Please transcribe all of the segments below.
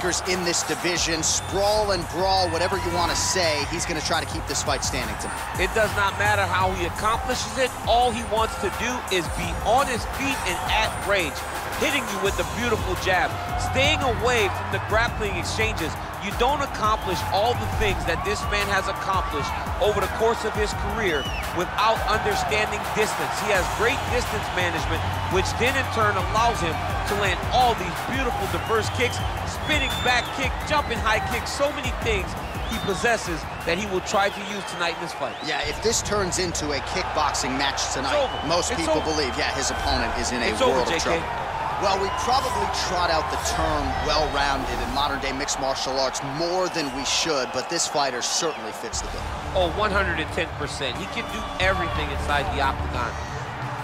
in this division. Sprawl and brawl, whatever you want to say, he's going to try to keep this fight standing tonight. It does not matter how he accomplishes it. All he wants to do is be on his feet and at range, hitting you with a beautiful jab, staying away from the grappling exchanges. You don't accomplish all the things that this man has accomplished over the course of his career without understanding distance. He has great distance management, which then in turn allows him to land all these beautiful diverse kicks, spinning back kick, jumping high kick, so many things he possesses that he will try to use tonight in this fight. Yeah, if this turns into a kickboxing match tonight, most it's people over. believe, yeah, his opponent is in a It's world over, of JK. trouble. Well, we probably trot out the term well-rounded in modern-day mixed martial arts more than we should, but this fighter certainly fits the bill. Oh, 110%. He can do everything inside the octagon.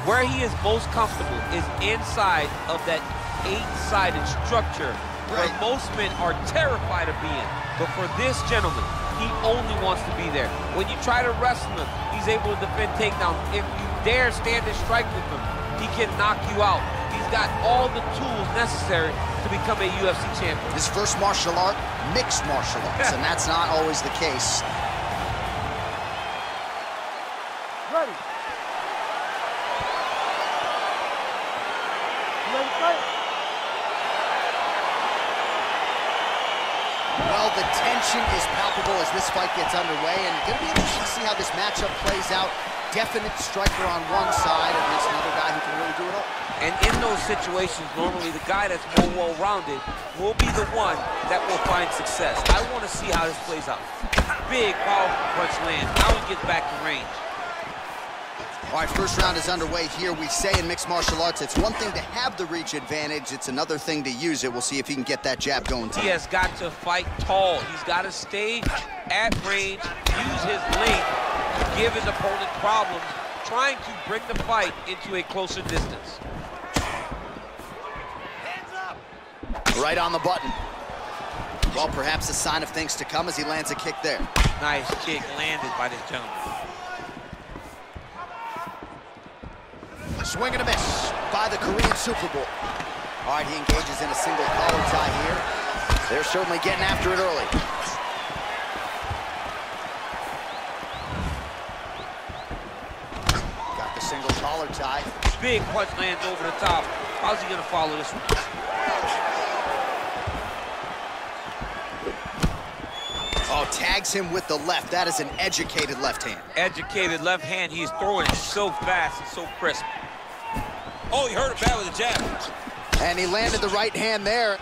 Where he is most comfortable is inside of that eight-sided structure where Right. most men are terrified of being. But for this gentleman, he only wants to be there. When you try to wrestle him, he's able to defend takedowns. If you dare stand and strike with him, he can knock you out. He's got all the tools necessary to become a UFC champion. His first martial art, mixed martial arts, and that's not always the case. Ready. Ready fight? Well, the tension is palpable as this fight gets underway, and going to be interesting to see how this matchup plays out. Definite striker on one side against another guy who can really do it all. And in those situations, normally the guy that's more well-rounded will be the one that will find success. I want to see how this plays out. Big, powerful punch lands. Now he gets back to range. All right, first round is underway here. We say in mixed martial arts, it's one thing to have the reach advantage. It's another thing to use it. We'll see if he can get that jab going He has got to fight tall. He's got to stay at range, use his length, to give his opponent problems, trying to bring the fight into a closer distance. Right on the button. Well, perhaps a sign of things to come as he lands a kick there. Nice kick landed by this gentleman. Swing and a miss by the Korean Superboy. All right, he engages in a single collar tie here. They're certainly getting after it early. Got the single collar tie. Big punch lands over the top. How's he going to follow this one? Oh, tags him with the left. That is an educated left hand. educated left hand. He's throwing so fast and so crisp. Oh, he hurt it bad with a jab. And he landed the right hand there.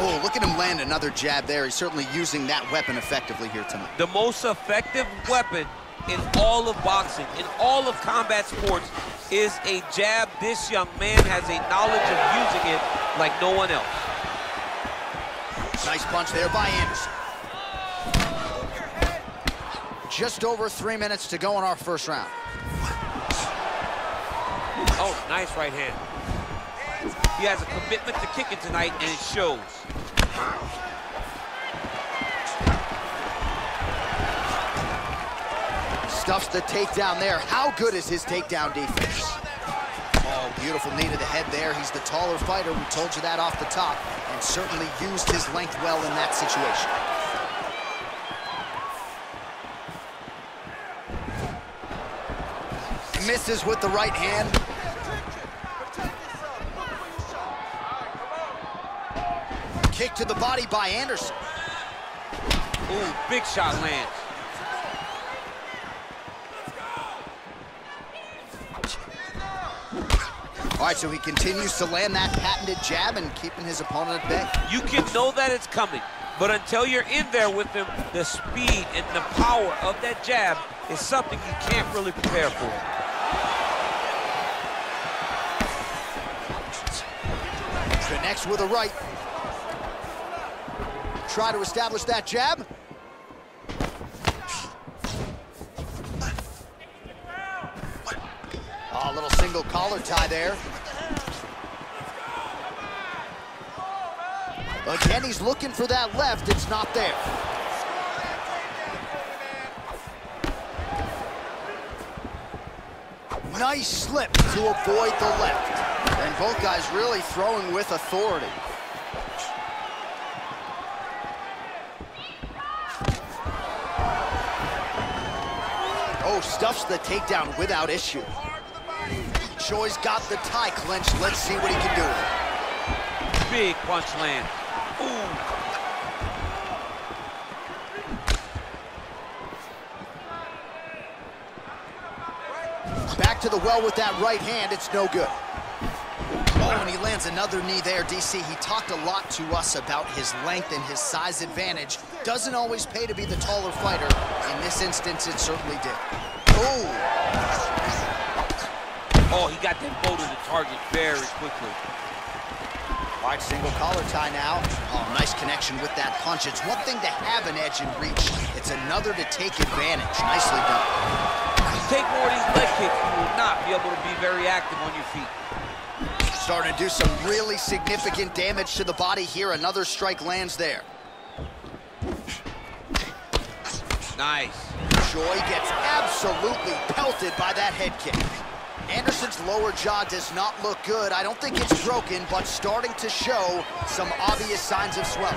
Oh, look at him land another jab there. He's certainly using that weapon effectively here tonight. The most effective weapon in all of boxing, in all of combat sports, is a jab. This young man has a knowledge of using it like no one else. Nice punch there by Anderson. Just over three minutes to go in our first round. Oh, nice right hand. He has a commitment to kicking tonight, and it shows. Stuffs the takedown there. How good is his takedown defense? Oh, beautiful knee to the head there. He's the taller fighter. We told you that off the top. Certainly used his length well in that situation. Misses with the right hand. Kick to the body by Anderson. Ooh, big shot lands. All right, so he continues to land that patented jab and keeping his opponent at bay. You can know that it's coming, but until you're in there with him, the speed and the power of that jab is something you can't really prepare for. Connects with a right. Try to establish that jab. A little single collar tie there. Again, he's looking for that left. It's not there. Nice slip to avoid the left. And both guys really throwing with authority. Oh, stuffs the takedown without issue. Choi's got the tie clenched. Let's see what he can do. Big punch land. Ooh. Back to the well with that right hand. It's no good. Oh, and he lands another knee there, DC. He talked a lot to us about his length and his size advantage. Doesn't always pay to be the taller fighter. In this instance, it certainly did. Oh, Oh, he got that bow to the target very quickly. All right, single collar tie now. Oh, nice connection with that punch. It's one thing to have an edge and reach. It's another to take advantage. Nicely done. Take more of these leg kicks, you will not be able to be very active on your feet. Starting to do some really significant damage to the body here. Another strike lands there. Nice. Choi gets absolutely pelted by that head kick. Anderson's lower jaw does not look good. I don't think it's broken, but starting to show some obvious signs of swelling.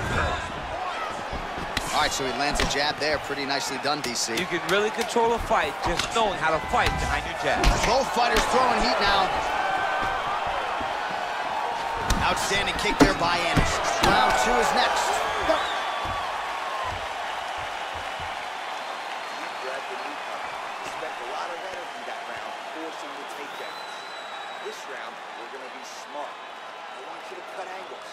All right, so he lands a jab there. Pretty nicely done, DC. You can really control a fight just knowing how to fight behind your jab. Both fighters throwing heat now. Outstanding kick there by Anderson. Round two is next. Grab the newcomer. Spent a lot of energy that round forcing the takedowns. This round, we're gonna be smart. I want you to cut angles.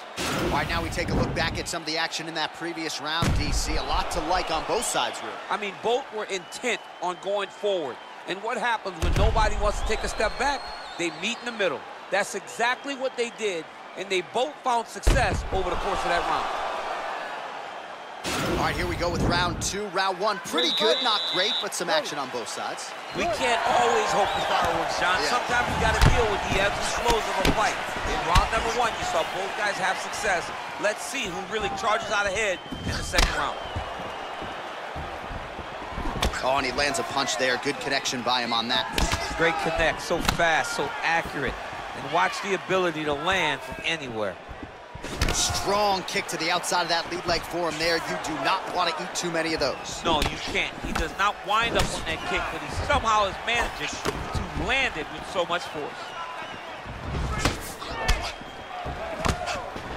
All right, now we take a look back at some of the action in that previous round, DC. A lot to like on both sides, really. I mean, both were intent on going forward. And what happens when nobody wants to take a step back? They meet in the middle. That's exactly what they did, and they both found success over the course of that round. All right, here we go with round two. Round one, pretty good, not great, but some action on both sides. We can't always hope for fireworks, John. Yeah. Sometimes we got to deal with the ebbs and flows of a fight. In round number one, you saw both guys have success. Let's see who really charges out ahead in the second round. Oh, and he lands a punch there. Good connection by him on that. Great connect, so fast, so accurate. And watch the ability to land from anywhere. Strong kick to the outside of that lead leg for him there. You do not want to eat too many of those. No, you can't. He does not wind up on that kick, but he somehow is managing to land it with so much force.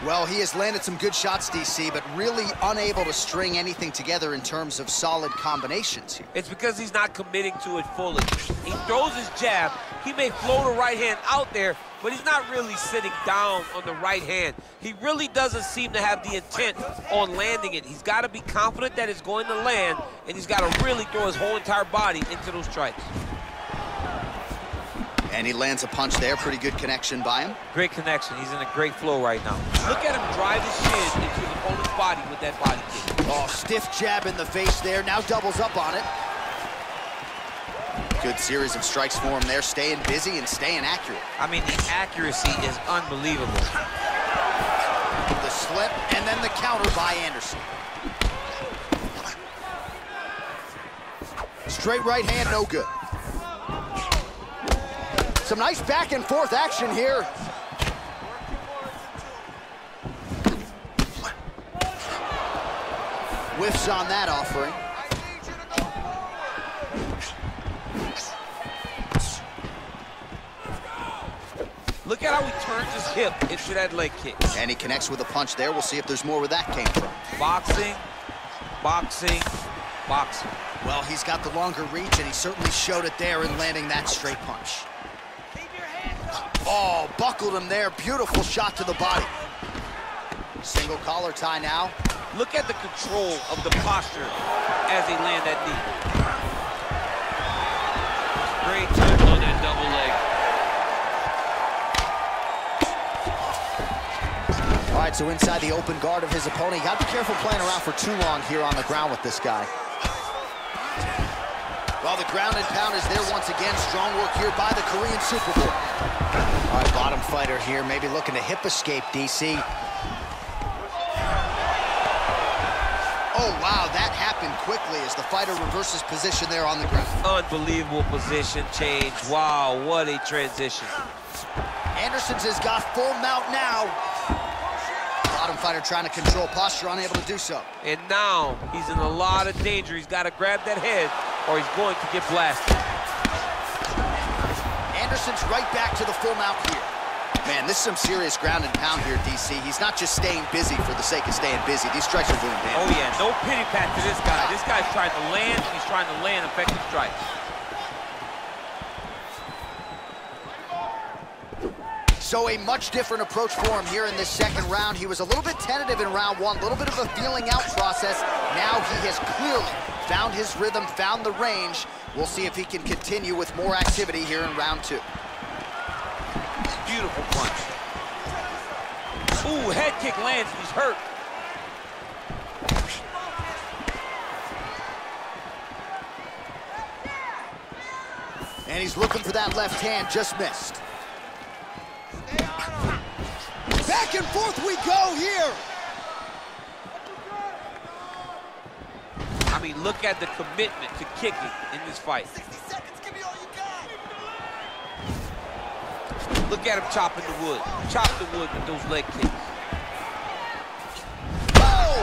Well, he has landed some good shots, DC, but really unable to string anything together in terms of solid combinations. It's because he's not committing to it fully. He throws his jab. He may float a right hand out there, but he's not really sitting down on the right hand. He really doesn't seem to have the intent on landing it. He's got to be confident that it's going to land, and he's got to really throw his whole entire body into those strikes. And he lands a punch there. Pretty good connection by him. Great connection. He's in a great flow right now. Look at him drive his shin into the opponent's body with that body kick. Oh, stiff jab in the face there. Now doubles up on it. Good series of strikes for him there. Staying busy and staying accurate. I mean, the accuracy is unbelievable. The slip and then the counter by Anderson. Straight right hand, no good. Some nice back and forth action here. Whiffs on that offering. Look at how he turns his hip into that leg kick. And he connects with a punch there. We'll see if there's more where that came from. Boxing, boxing, boxing. Well, he's got the longer reach, and he certainly showed it there in landing that straight punch. Oh, buckled him there. Beautiful shot to the body. Single collar tie now. Look at the control of the posture as he land that knee. Great turn on that double leg. All right, so inside the open guard of his opponent. You got to be careful playing around for too long here on the ground with this guy. Well, the ground and pound is there once again. Strong work here by the Korean Superboy. All right, bottom fighter here, maybe looking to hip escape, DC. Oh, wow, that happened quickly as the fighter reverses position there on the ground. Unbelievable position change. Wow, what a transition. Anderson's has got full mount now. Bottom fighter trying to control posture, unable to do so. And now he's in a lot of danger. He's got to grab that head or he's going to get blasted. Anderson's right back to the full mount here. Man, this is some serious ground and pound here, DC. He's not just staying busy for the sake of staying busy. These strikes are doing damage. Oh, yeah, no pity pat to this guy. This guy's trying to land, he's trying to land effective strikes. So a much different approach for him here in this second round. He was a little bit tentative in round one, a little bit of a feeling out process. Now he has clearly found his rhythm, found the range. We'll see if he can continue with more activity here in round two. Beautiful punch. Ooh, head kick lands, he's hurt. And he's looking for that left hand, just missed. Back and forth we go here. I mean, look at the commitment to kicking in this fight. Look at him chopping the wood. Chop the wood with those leg kicks. Oh!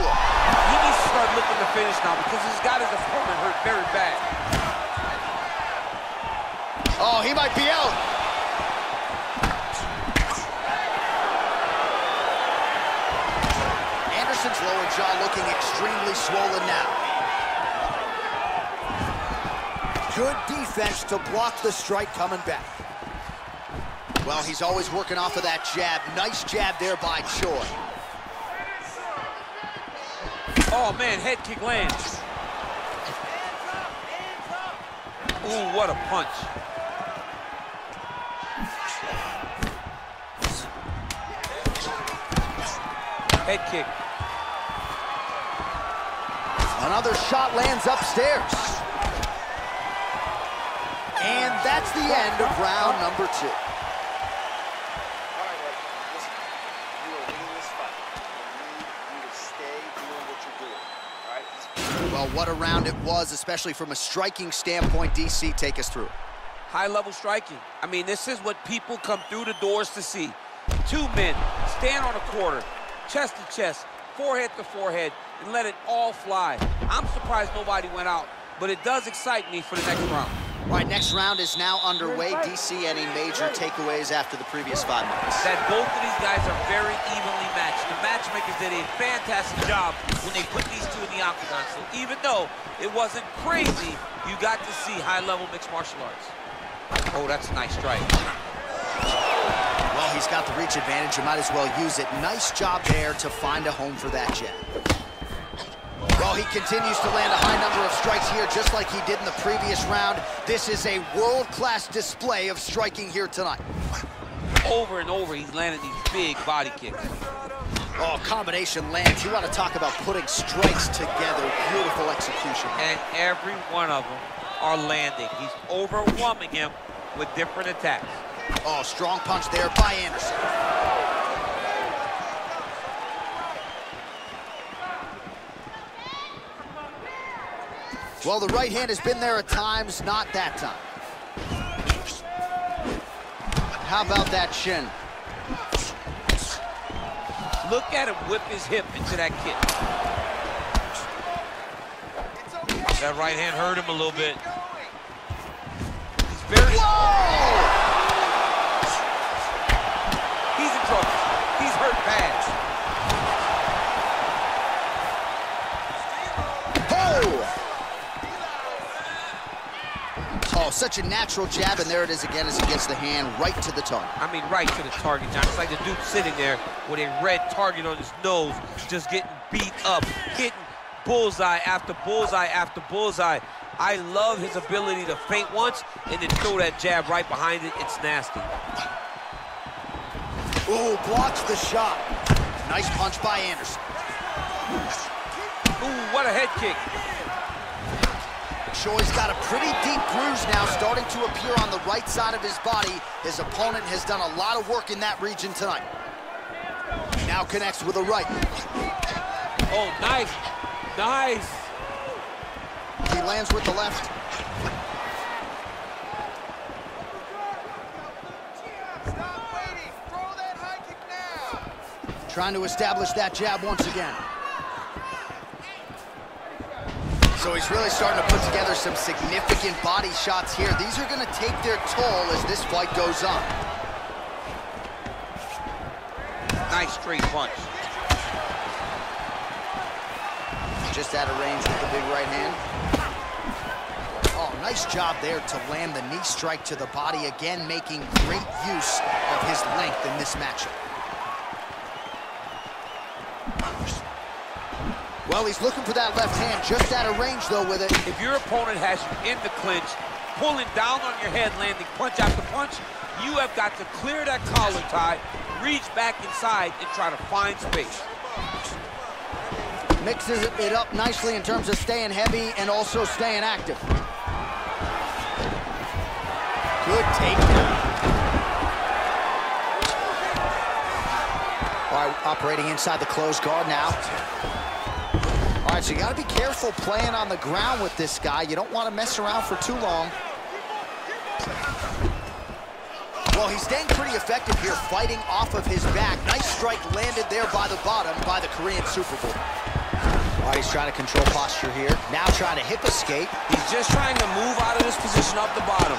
He needs to start looking to finish now because he's got his opponent hurt very bad. Oh, he might be out. Anderson's lower jaw looking extremely swollen now. Good defense to block the strike coming back. Well, he's always working off of that jab. Nice jab there by Choi. Oh, man, head kick lands. Ooh, what a punch. Head kick. Another shot lands upstairs. And that's the end of round number two. All right, Ed, listen. You are winning this fight. I need you to stay doing what you're doing. All right? Well, what a round it was, especially from a striking standpoint. DC, take us through. High-level striking. I mean, this is what people come through the doors to see. Two men stand on a quarter, chest to chest, forehead to forehead, and let it all fly. I'm surprised nobody went out, but it does excite me for the next round. All right, next round is now underway. DC, any major takeaways after the previous five minutes? That both of these guys are very evenly matched. The matchmakers did a fantastic job when they put these two in the octagon. So even though it wasn't crazy, you got to see high-level mixed martial arts. Oh, that's a nice strike. Well, he's got the reach advantage. You might as well use it. Nice job there to find a home for that jab. Well, he continues to land a high number of strikes here, just like he did in the previous round. This is a world-class display of striking here tonight. Over and over, he's landing these big body kicks. Oh, combination lands. You want to talk about putting strikes together. Beautiful execution. And every one of them are landing. He's overwhelming him with different attacks. Oh, strong punch there by Anderson. Well, the right hand has been there at times, not that time. How about that shin? Look at him whip his hip into that kick. That right hand hurt him a little bit. He's very... Whoa! Oh, such a natural jab, and there it is again as he gets the hand right to the tongue. I mean, right to the target, John. It's like the dude sitting there with a red target on his nose, just getting beat up, hitting bullseye after bullseye after bullseye. I love his ability to faint once and then throw that jab right behind it. It's nasty. Ooh, blocks the shot. Nice punch by Anderson. Ooh, what a head kick. Choi's got a pretty deep bruise now starting to appear on the right side of his body. His opponent has done a lot of work in that region tonight. Now connects with a right. Oh, nice. Nice. He lands with the left. Trying to establish that jab once again. So he's really starting to put together some significant body shots here. These are going to take their toll as this fight goes on. Nice straight punch. Just out of range with the big right hand. Oh, nice job there to land the knee strike to the body, again making great use of his length in this matchup. Well, he's looking for that left hand, just out of range, though, with it. If your opponent has you in the clinch, pulling down on your head, landing punch after punch, you have got to clear that collar tie, reach back inside, and try to find space. Mixes it up nicely in terms of staying heavy and also staying active. Good takedown. All right, operating inside the closed guard now. All right, so you got to be careful playing on the ground with this guy. You don't want to mess around for too long. Well, he's staying pretty effective here, fighting off of his back. Nice strike landed there by the bottom by the Korean Superboy. All right, he's trying to control posture here. Now trying to hip escape. He's just trying to move out of this position up the bottom.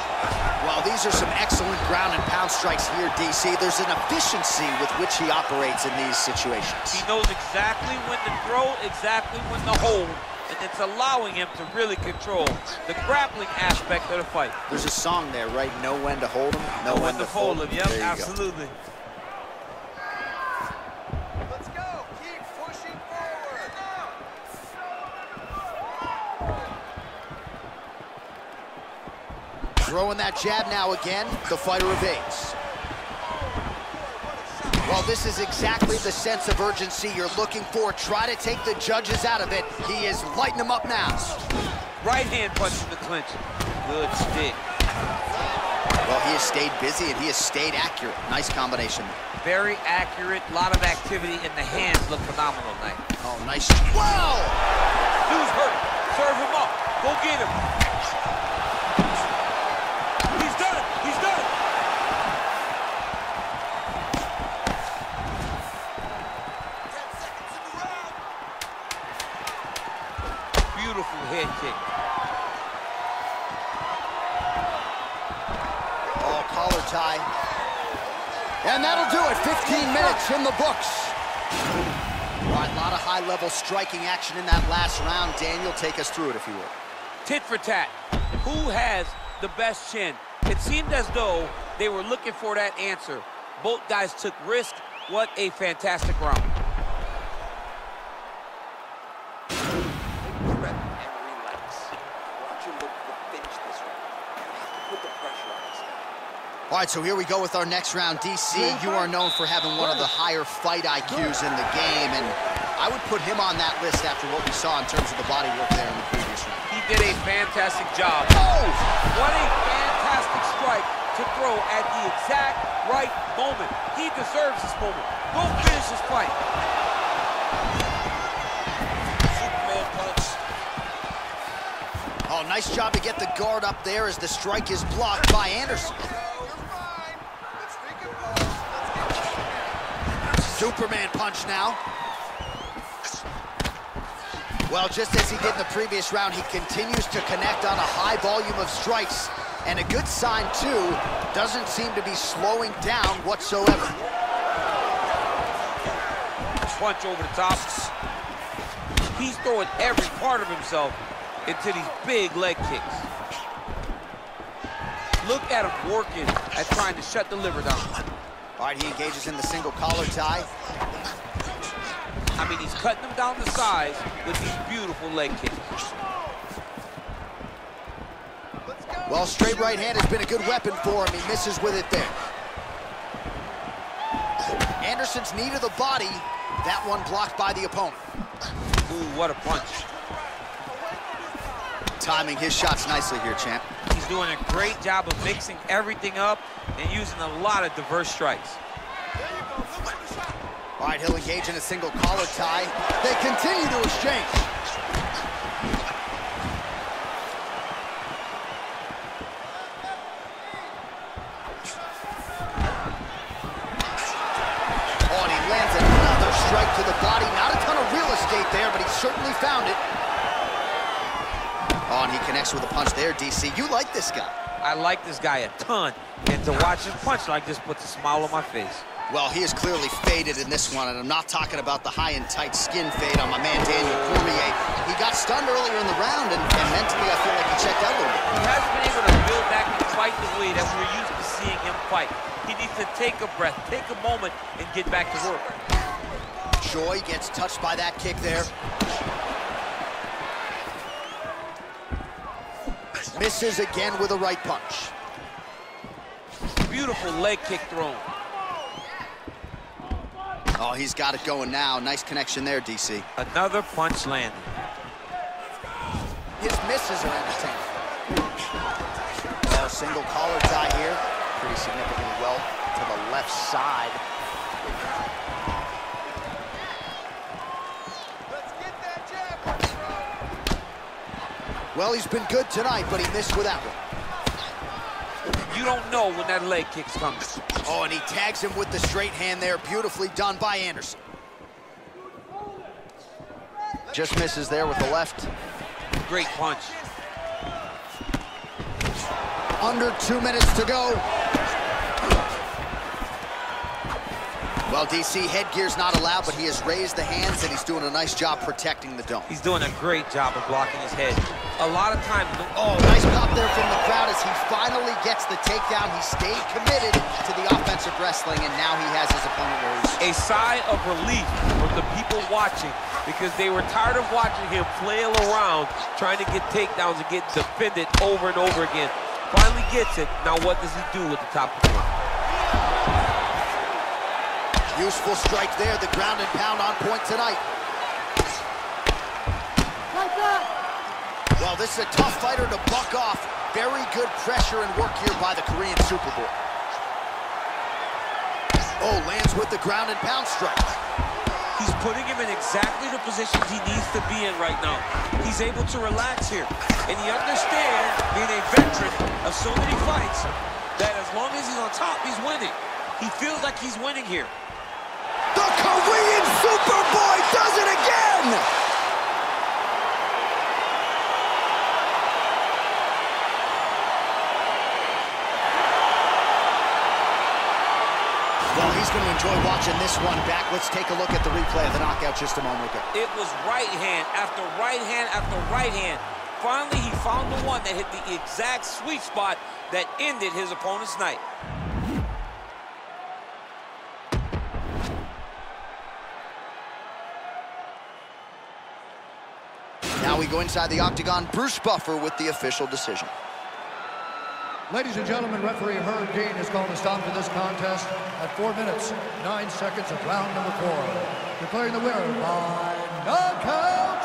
Well, these are some excellent ground and pound strikes here, DC. There's an efficiency with which he operates in these situations. He knows exactly when to throw, exactly when to hold, and it's allowing him to really control the grappling aspect of the fight. There's a song there, right? Know when to hold him, know, Know when, when to fold him. Yep, absolutely. go. absolutely. Let's go. Keep pushing forward. Throwing that jab now again, the fighter evades. Well, this is exactly the sense of urgency you're looking for. Try to take the judges out of it. He is lighting them up now. Right hand punch in the clinch. Good stick. Well, he has stayed busy and he has stayed accurate. Nice combination. Very accurate, A lot of activity, in the hands look phenomenal tonight. Oh, nice. Wow! Dude's hurt. Serve him up. Go get him. Kick. Oh, collar tie. And that'll do it. 15 minutes in the books. All right, a lot of high-level striking action in that last round. Daniel, take us through it, if you will. Tit for tat. Who has the best chin? It seemed as though they were looking for that answer. Both guys took risk. What a fantastic round. Breath and relax. Watch him look to finish this round. You have to put the pressure on this guy. All right, so here we go with our next round. DC, you are known for having one of the higher fight IQs in the game, and I would put him on that list after what we saw in terms of the body work there in the previous round. He did a fantastic job. Oh! What a fantastic strike to throw at the exact right moment. He deserves this moment. Go finish this fight. Superman punch. Oh, nice job to get the guard up there as the strike is blocked by Anderson. Superman punch now. Well, just as he did in the previous round, he continues to connect on a high volume of strikes. And a good sign, too, doesn't seem to be slowing down whatsoever. Punch over the top. He's throwing every part of himself into these big leg kicks. Look at him working at trying to shut the liver down. Right, he engages in the single collar tie. I mean, he's cutting them down to size with these beautiful leg kicks. Well, straight right hand has been a good weapon for him. He misses with it there. Anderson's knee to the body. That one blocked by the opponent. Ooh, what a punch. Timing his shots nicely here, champ. He's doing a great job of mixing everything up and using a lot of diverse strikes. All right, he'll engage in a single collar tie. They continue to exchange. Oh, On, he lands another strike to the body. Not a ton of real estate there, but he certainly found it. Oh, and he connects with a punch there, DC. You like this guy. I like this guy a ton, and to watch him punch like this puts a smile on my face. Well, he is clearly faded in this one, and I'm not talking about the high and tight skin fade on my man Daniel Cormier. He got stunned earlier in the round, and, and mentally I feel like he checked out a little bit. He hasn't been able to build back and fight the way that we're used to seeing him fight. He needs to take a breath, take a moment, and get back to work. Choi gets touched by that kick there. Misses again with a right punch. Beautiful leg kick thrown. Oh, he's got it going now. Nice connection there, DC. Another punch landed. His misses are entertaining. Oh, single collar tie here. Pretty significantly well to the left side. Well, he's been good tonight, but he missed with that one. You don't know when that leg kick's coming. Oh, and he tags him with the straight hand there. Beautifully done by Anderson. Just misses there with the left. Great punch. Under two minutes to go. Well, DC, headgear's not allowed, but he has raised the hands, and he's doing a nice job protecting the dome. He's doing a great job of blocking his head. A lot of times, Oh, nice pop there from the crowd as he finally gets the takedown. He stayed committed to the offensive wrestling, and now he has his opponent a sigh of relief from the people watching because they were tired of watching him flail around trying to get takedowns and get defended over and over again. Finally gets it. Now what does he do with the top of the? Useful strike there, the ground and pound on point tonight. Well, this is a tough fighter to buck off. Very good pressure and work here by the Korean Superboy. Oh, lands with the ground and pound strike. He's putting him in exactly the positions he needs to be in right now. He's able to relax here. And he understands, being a veteran of so many fights, that as long as he's on top, he's winning. He feels like he's winning here. The Korean Superboy does it again! Well, he's going to enjoy watching this one back. Let's take a look at the replay of the knockout just a moment ago. It was right hand after right hand after right hand. Finally, he found the one that hit the exact sweet spot that ended his opponent's night. Now we go inside the octagon. Bruce Buffer with the official decision. Ladies and gentlemen, referee Herb Dean has called a stop to this contest at 4 minutes, 9 seconds of round number 4. Declaring the winner by knockout,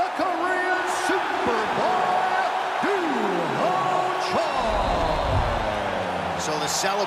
the Korean Superboy, Doo Ho. So the celebration.